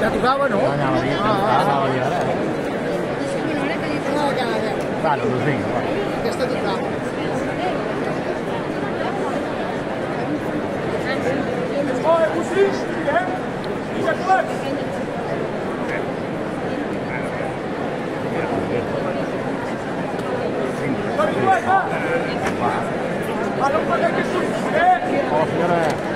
ચતુકાવન હો ચાલો Olha o poder que surge! Ó, senhora!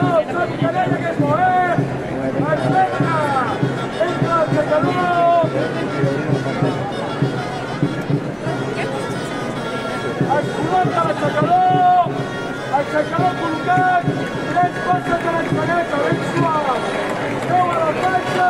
Escolta l'aixecador! Aixecador col·locat! Tres passes de l'espaneta, ben suava! Treu a la platja!